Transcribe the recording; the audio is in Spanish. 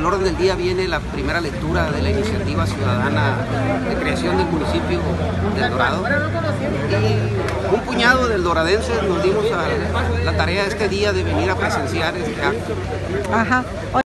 el orden del día viene la primera lectura de la iniciativa ciudadana de creación del municipio del Dorado. Y un puñado del doradense nos dimos a la tarea este día de venir a presenciar este acto. Ajá.